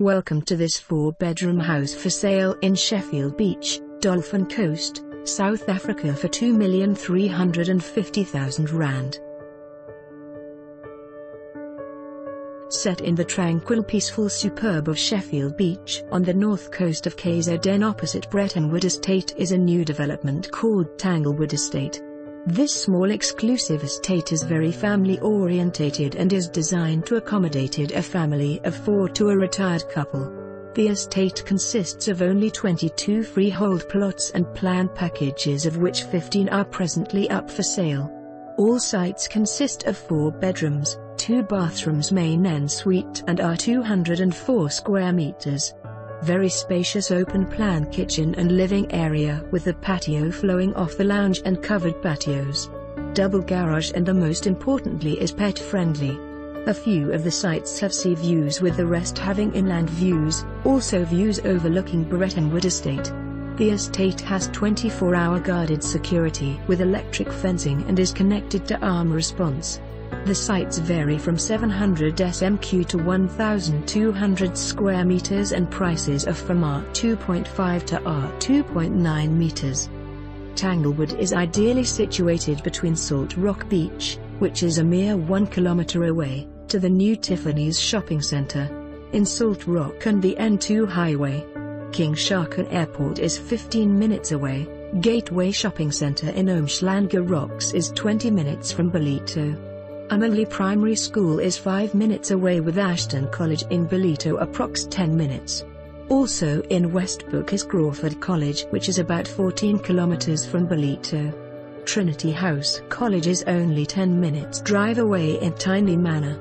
Welcome to this four-bedroom house for sale in Sheffield Beach, Dolphin Coast, South Africa for R2,350,000. Set in the tranquil peaceful suburb of Sheffield Beach on the north coast of KZN opposite Brettenwood Estate is a new development called Tanglewood Estate. This small exclusive estate is very family orientated and is designed to accommodate a family of four to a retired couple. The estate consists of only 22 freehold plots and planned packages of which 15 are presently up for sale. All sites consist of four bedrooms, two bathrooms main en suite and are 204 square meters very spacious open-plan kitchen and living area with a patio flowing off the lounge and covered patios. Double garage and the most importantly is pet-friendly. A few of the sites have sea views with the rest having inland views, also views overlooking Brettenwood Estate. The estate has 24-hour guarded security with electric fencing and is connected to arm response. The sites vary from 700 SMQ to 1,200 square meters and prices are from R2.5 to R2.9 meters. Tanglewood is ideally situated between Salt Rock Beach, which is a mere one kilometer away, to the new Tiffany's shopping center. In Salt Rock and the N2 highway. King Shaka Airport is 15 minutes away. Gateway Shopping Center in Umhlanga Rocks is 20 minutes from Ballito. Amelie Primary School is 5 minutes away with Ashton College in Ballito approx 10 minutes. Also in Westbrook is Crawford College which is about 14 kilometers from Ballito. Trinity House College is only 10 minutes drive away in Tinley Manor.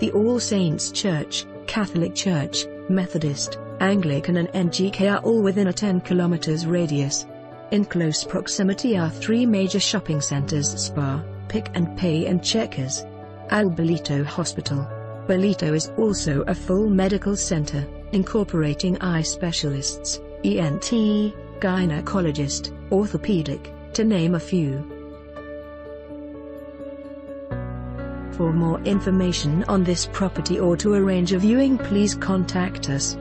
The All Saints Church, Catholic Church, Methodist, Anglican and NGK are all within a 10 kilometers radius. In close proximity are three major shopping centers Spar, Pick n Pay and Checkers. Alberlito Hospital. Ballito is also a full medical center, incorporating eye specialists, ENT, gynecologist, orthopedic, to name a few. For more information on this property or to arrange a viewing please contact us.